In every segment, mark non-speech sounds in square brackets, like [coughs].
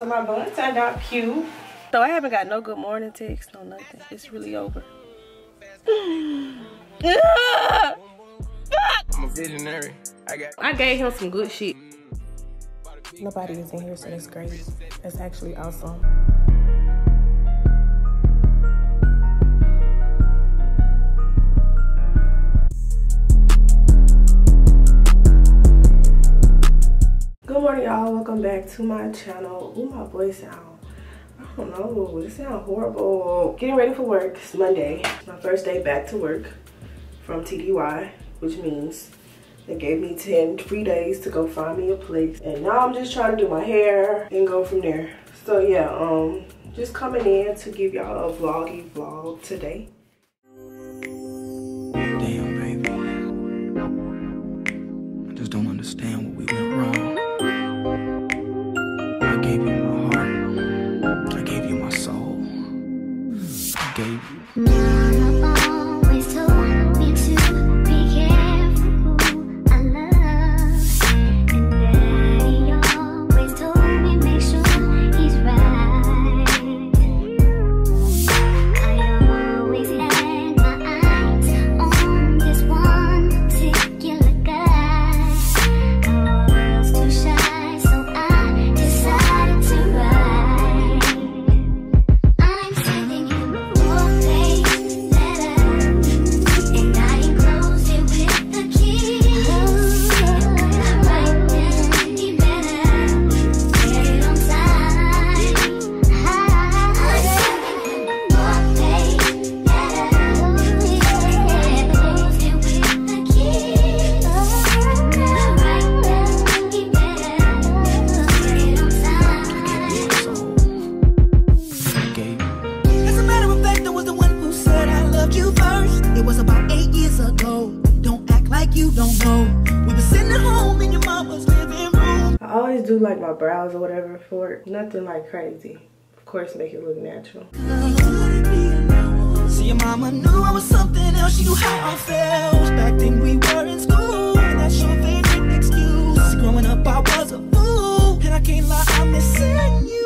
So my bun turned out cute. So I haven't got no good morning text, no nothing. It's really over. [sighs] I'm a visionary. I got I gave him some good shit. Nobody is in here, so that's great. That's actually awesome. Y'all. Welcome back to my channel. Ooh, my voice sound. I don't know. It sounds horrible. Getting ready for work. It's Monday. my first day back to work from TDY, which means they gave me 10 free days to go find me a place. And now I'm just trying to do my hair and go from there. So yeah, um, just coming in to give y'all a vloggy vlog today. Damn, baby. I just don't understand what we went wrong. Brows or whatever for it. Nothing like crazy. Of course, make it look natural. See, your mama knew I was something else. She knew how I felt. Back then we were in school. And that's your favorite excuse. Growing up, I was a fool. And I can't lie, I'm missing you.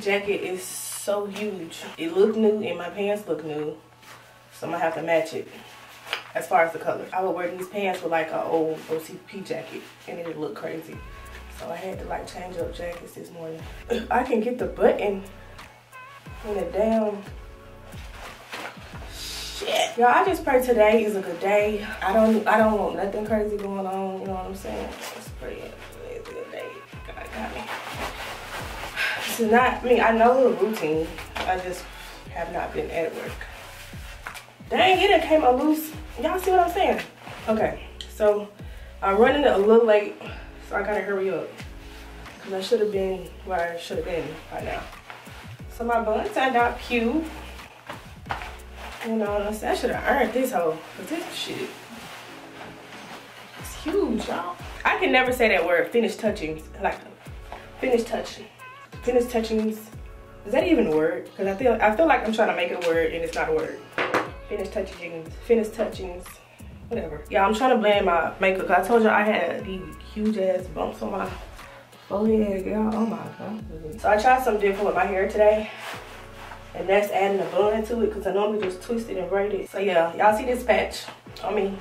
Jacket is so huge. It looked new and my pants look new. So I'm gonna have to match it as far as the color. I would wear these pants with like an old OCP jacket and it would look crazy. So I had to like change up jackets this morning. If [clears throat] I can get the button in it down. Shit. Y'all, I just pray today is a good day. I don't I don't want nothing crazy going on, you know what I'm saying? Pretty it's is not, I mean, I know the routine. I just have not been at work. Dang it, came a loose. Y'all see what I'm saying? Okay, so I'm running a little late, so I gotta hurry up. Cause I should have been where I should have been by now. So my bun turned out cute. You know, I should have earned this whole, cause this shit, it's huge, y'all. I can never say that word, finish touching, like, finish touching finish touchings. Is that even a word? Because I feel I feel like I'm trying to make it a word and it's not a word. Finish touchings, finish touchings, whatever. Yeah, I'm trying to blend my makeup. I told you I had these huge ass bumps on my forehead, y'all. Oh my god. So I tried something different with my hair today. And that's adding a bun to it because I normally just twist it and braid it. So yeah, y'all see this patch on me?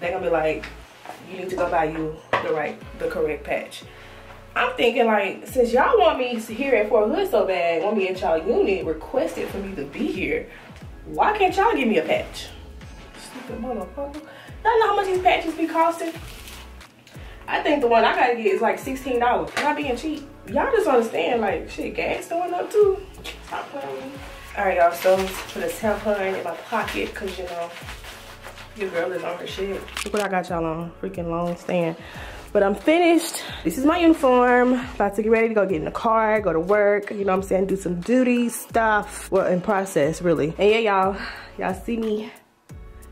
They're gonna be like, you need to go buy you the right, the correct patch. I'm thinking like, since y'all want me here at Fort Hood so bad, want me at y'all unit, requested for me to be here, why can't y'all give me a patch? Stupid motherfucker. Y'all know how much these patches be costing? I think the one I gotta get is like $16. Not being cheap. Y'all just understand, like, shit, gas going up too. Stop playing with me. All right, y'all, so put a tampon in my pocket, cause you know, your girl is on her shit. Look what I got y'all on, freaking long stand. But I'm finished. This is my uniform. About to get ready to go get in the car, go to work, you know what I'm saying, do some duty stuff. Well, in process, really. And yeah, y'all, y'all see me.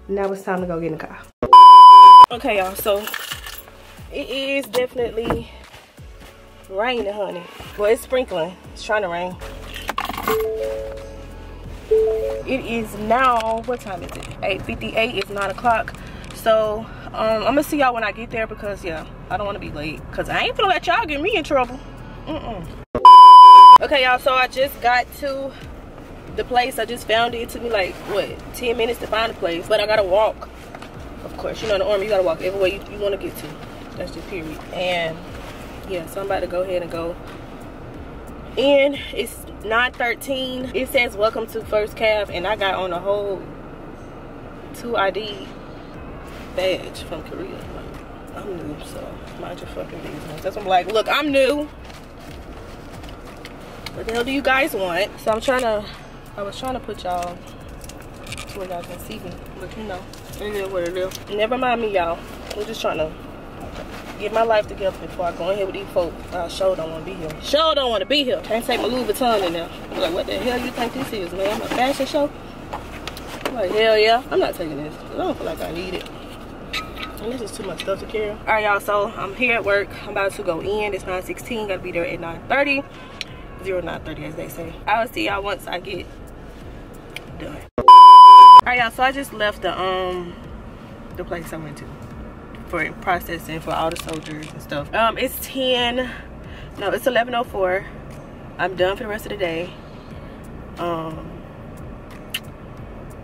Now it's time to go get in the car. Okay, y'all, so it is definitely raining, honey. Well, it's sprinkling. It's trying to rain. It is now, what time is it? 8.58, it's 9 o'clock. So, um, I'm gonna see y'all when I get there because, yeah, I don't want to be late. Because I ain't gonna let y'all get me in trouble. Mm -mm. Okay, y'all, so I just got to the place. I just found it. It took me like, what, 10 minutes to find the place. But I gotta walk. Of course, you know, in the army, you gotta walk everywhere you, you want to get to. That's just period. And, yeah, so I'm about to go ahead and go in. It's 9.13. It says, welcome to First Cav. And I got on a whole 2ID badge from Korea. I'm new, so mind your fucking business. That's what I'm like, look, I'm new. What the hell do you guys want? So I'm trying to, I was trying to put y'all to where y'all can see me. But you know, it is what it is. Never mind me, y'all. I'm just trying to get my life together before I go in here with these folks. Uh, I sure don't want to be here. Sure don't want to be here. Can't take my Louis Vuitton in there. I'm like, what the hell you think this is, man? A fashion show? I'm like, hell yeah. I'm not taking this. I don't feel like I need it. And this is too much stuff to carry. All right, y'all, so I'm here at work. I'm about to go in. It's 9.16. Gotta be there at 9.30. 0930 as they say. I will see y'all once I get done. All right, y'all, so I just left the, um, the place I went to for processing for all the soldiers and stuff. Um, it's 10, no, it's 11.04. I'm done for the rest of the day. Um,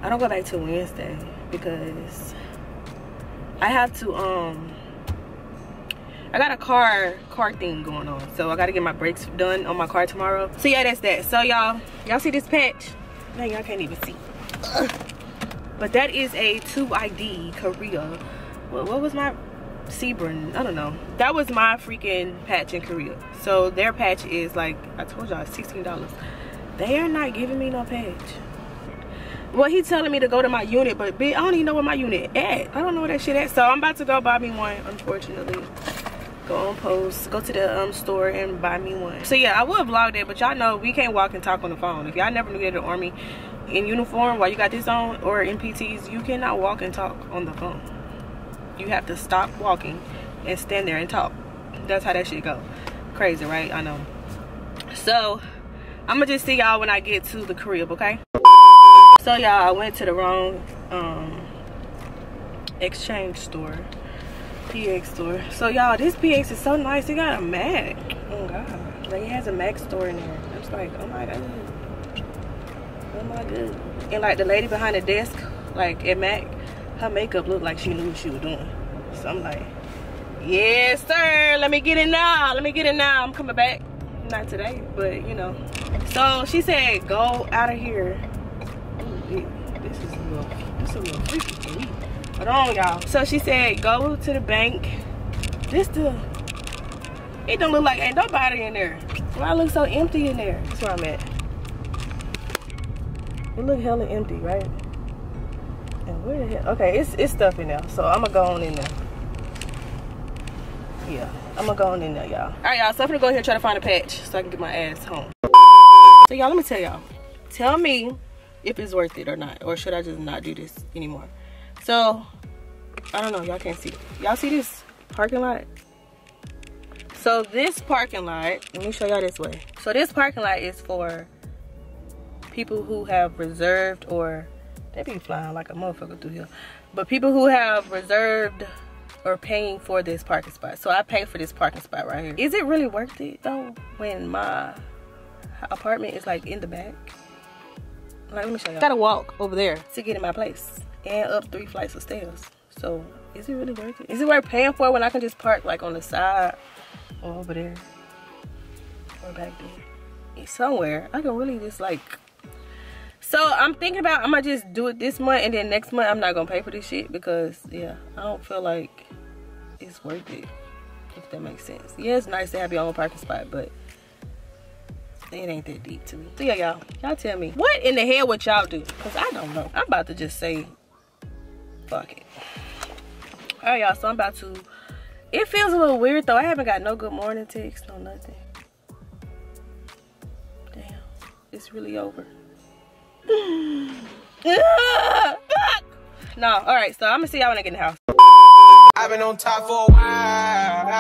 I don't go back till Wednesday because I have to, um, I got a car car thing going on. So I gotta get my brakes done on my car tomorrow. So yeah, that's that. So y'all, y'all see this patch? Man, y'all can't even see. [coughs] But that is a 2ID Korea. What, what was my Sebring? I don't know. That was my freaking patch in Korea. So their patch is like, I told y'all, $16. They are not giving me no patch. Well, he's telling me to go to my unit, but bitch, I don't even know where my unit at. I don't know where that shit at. So I'm about to go buy me one, unfortunately. Go on post. Go to the um store and buy me one. So yeah i would vlog that but y'all know we can't walk and talk on the phone. If y'all never knew that the army in uniform while you got this on or in pts you cannot walk and talk on the phone. You have to stop walking and stand there and talk. That's how that shit go. Crazy right? I know. So i'm gonna just see y'all when i get to the crib okay so y'all i went to the wrong um exchange store PX store. So y'all, this PX is so nice. It got a Mac. Oh god. Like it has a Mac store in there. I was like, oh my god. Oh my god. And like the lady behind the desk, like at Mac, her makeup looked like she knew what she was doing. So I'm like, yes sir, let me get it now. Let me get it now. I'm coming back. Not today, but you know. So she said, go out of here. Ooh, this is a little, this is a little freaky for me. Hold on, y'all. So she said, go to the bank. This the, it don't look like ain't nobody in there. Why it look so empty in there? That's where I'm at. It look hella empty, right? And where the hell? Okay, it's it's stuff in there. So I'm gonna go on in there. Yeah, I'm gonna go on in there, y'all. All right, y'all. So I'm gonna go here and try to find a patch so I can get my ass home. So y'all, let me tell y'all. Tell me if it's worth it or not, or should I just not do this anymore? So, I don't know. Y'all can't see. Y'all see this parking lot? So this parking lot, let me show y'all this way. So this parking lot is for people who have reserved or they be flying like a motherfucker through here. But people who have reserved or paying for this parking spot. So I pay for this parking spot right here. Is it really worth it though when my apartment is like in the back? Like, let me show you. Gotta walk over there. To get in my place. And up three flights of stairs. So, is it really worth it? Is it worth paying for when I can just park like on the side or over there? Or back there? Somewhere. I can really just like so I'm thinking about I'm gonna just do it this month and then next month I'm not gonna pay for this shit because yeah, I don't feel like it's worth it. If that makes sense. Yeah, it's nice to have your own parking spot, but it ain't that deep to me. So yeah, y'all, y'all tell me what in the hell would y'all do? Cause I don't know. I'm about to just say, fuck it. All right, y'all. So I'm about to. It feels a little weird though. I haven't got no good morning text, no nothing. Damn, it's really over. [sighs] no, all right. So I'm gonna see y'all when I get in the house. I've been on top for a while.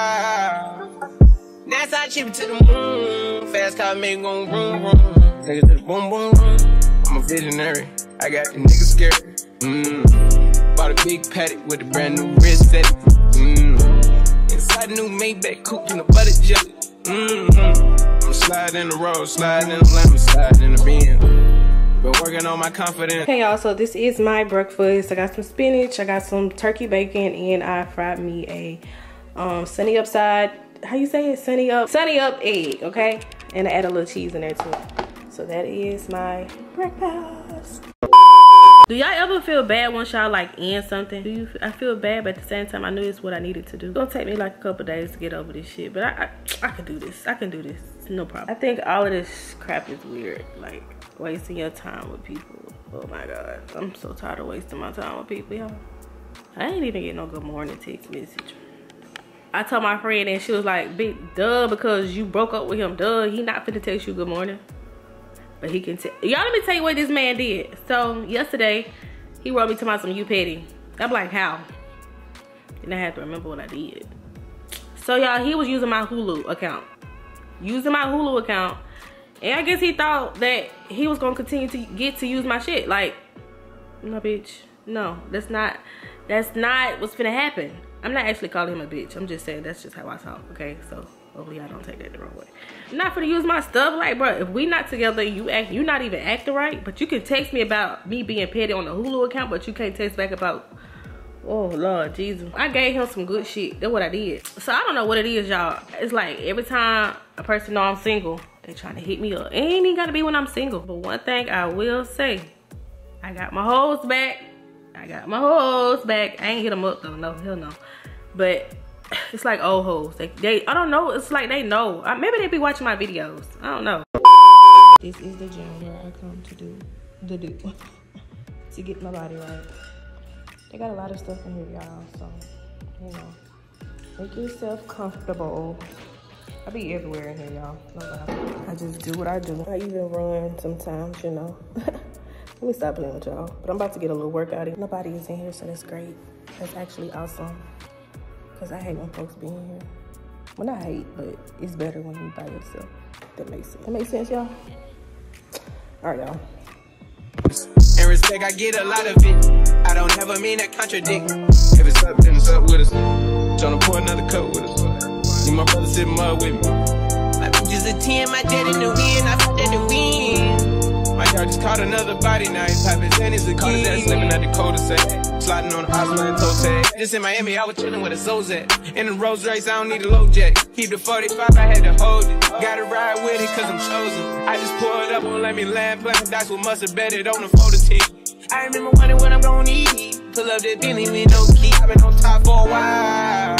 That's how I chip it to the moon. Fast car make gon' room room. Take it to the boom boom room. I'm a visionary. I got the niggas scared. Mmm. Bought a big Patek with a brand new wrist set. Mmm. Inside a new Maybach coupe in a butter jelly. Mmm. I'm sliding in the road, sliding in the lemon, sliding in the Benz. Been working on my confidence. Hey y'all, so this is my breakfast. I got some spinach, I got some turkey bacon, and I fried me a um, sunny upside, how you say it? Sunny up, sunny up egg, okay? And I add a little cheese in there too. So that is my breakfast. Do y'all ever feel bad once y'all like end something? Do you? I feel bad, but at the same time, I knew it's what I needed to do. It's gonna take me like a couple days to get over this shit, but I, I, I can do this. I can do this. No problem. I think all of this crap is weird. Like wasting your time with people. Oh my God. I'm so tired of wasting my time with people, y'all. I ain't even get no good morning text message. I told my friend and she was like, big duh, because you broke up with him. Duh, he not finna text you good morning. But he can tell. Y'all let me tell you what this man did. So yesterday, he wrote me to my some you petty. I'm like, how? And I had to remember what I did. So y'all, he was using my Hulu account. Using my Hulu account and I guess he thought that he was gonna continue to get to use my shit. Like, no bitch. No, that's not that's not what's gonna happen. I'm not actually calling him a bitch. I'm just saying that's just how I talk, okay? So hopefully I don't take that the wrong way. I'm not gonna use my stuff. Like, bro, if we not together, you act you not even acting right, but you can text me about me being petty on the Hulu account, but you can't text back about Oh Lord Jesus. I gave him some good shit. That's what I did. So I don't know what it is, y'all. It's like every time a person know I'm single, they trying to hit me up. It ain't even gotta be when I'm single. But one thing I will say, I got my hoes back. I got my hoes back. I ain't hit them up though, no, hell no. But [sighs] it's like old hoes. They, they I don't know, it's like they know. Maybe they be watching my videos. I don't know. This is the gym where I come to do the do, [laughs] to get my body right. They got a lot of stuff in here, y'all, so, you know, make yourself comfortable. I be everywhere in here, y'all. No I just do what I do. I even run sometimes, you know. [laughs] Let me stop playing with y'all. But I'm about to get a little workout in. Nobody is in here, so that's great. That's actually awesome. Because I hate when folks be in here. Well, not hate, but it's better when you by yourself. That makes sense. That makes sense, y'all? All right, y'all. And respect, I get a lot of it. I don't ever mean to contradict. If it's up, then it's up with us. Tryna pour another cup with us. See my brother sitting up with me. My bitch is a 10, my jet in the wind, I fucked at the wind. Yard just caught another body now. His type is is a key. That's living at the cul-de-sac. Sliding on the toe tag. Just in Miami, I was chilling with a Zozak. In the Rolls Royce, I don't need a LoJack. Keep the 45, I had to hold it. Gotta ride with it, cause I'm chosen. I just pulled up, won't let me land. Playing dice with must have bet it on the photo team. I remember wondering what I'm gonna eat. Pull up that Bentley with no key. I've been on top for a while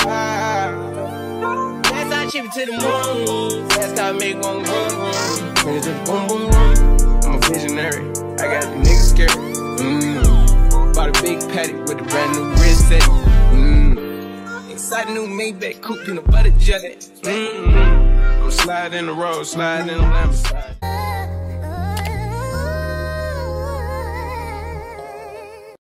that's chip it to the moon. Fast car make one room. Niggas just boom boom boom. Visionary. I got the niggas scared. Mmm. Bought a big Patek with a brand new wrist set. Mmm. A new Maybach coupe in a butter jelly. Mmm. I'm sliding in the road, sliding in the lamp.